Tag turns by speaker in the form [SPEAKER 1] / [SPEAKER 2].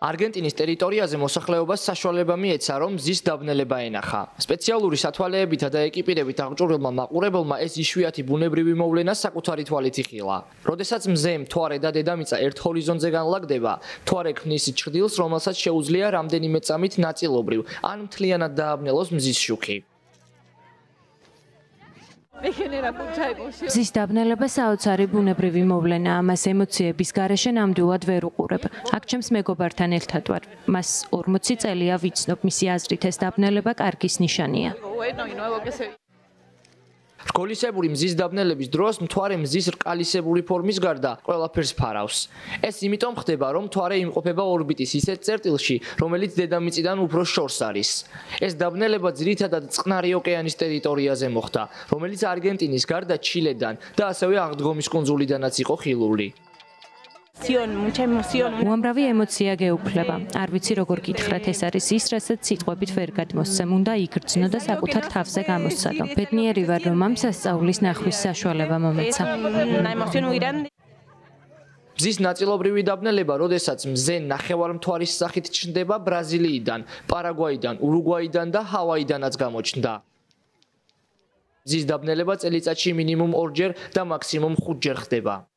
[SPEAKER 1] არგენტინის ტერიტორიაზე მოსახლეობას საშუალება მიეცა, რომ მზის დაბნელება ენახა. სპეციალური სათვალეებითა და ეკიპირებით აღჭურვილმა მაყურებელმა ეს იშვიათი ბუნებრივი მოვლენა საკუთარი თვალით იხილა. როდესაც მზე მთვარე და დედამიწა ერთ ჰორიზონტზე განლაგდება, მთვარე ქმნის ჭრდილს, რომელსაც შეუძლია რამდენიმე წამით ნაწილობრივ ან მთლიანად დააბნელოს მზის შუქი.
[SPEAKER 2] მზის დაბნელება საოცარი ბუნებრივი მოვლენა, ამას ემოციების გარეშე ნამდვილად ვერ უყურებ. აქ ჩემს მეგობართან ერთად ვარ. მას 40 წელია ვიცნობ, მისი აზრით ეს დაბნელება კარგის ნიშანია.
[SPEAKER 1] რკოლისებური მზის დაბნელების დროს მთვარე მზის რკალისებური ფორმის გარდა ყველაფერს ფარავს. ეს იმიტომ ხდება, რომ მთვარე იმყოფება ორბიტის ისეთ წერტილში, რომელიც დედამიწიდან უფრო შორს არის. ეს დაბნელება ძირითადად წყნარი ოკეანის ტერიტორიაზე მოხდა, რომელიც არგენტინის გარდა ჩილედან და ასევე აღდგომის კუნძულიდანაც იყო ხილული.
[SPEAKER 2] ემოციონ, mucha emoción. უამრავი ემოცია გეუფლება. არ ვიცი როგორ გითხრათ, ეს არის ის, რასაც სიტყვებით ვერ გადმოსცემ, უნდა იგრძნო და საკუთარ თავზე გამოსცადო. ბედნიერი ვარ, რომ ამ სასწაულის ნახვის საშუალება მომეცა.
[SPEAKER 1] მზის ნაწილობრივი დაბნელება, როდესაც მზე ნახევარმთვარის სახით ჩნდება ბრაზილიიდან, პარაგვაიდან, ურუგვაიდან და ჰავაიდანაც გამოჩნდა. მზის დაბნელება წელიწადში მინიმუმ 2ჯერ და მაქსიმუმ 5ჯერ ხდება.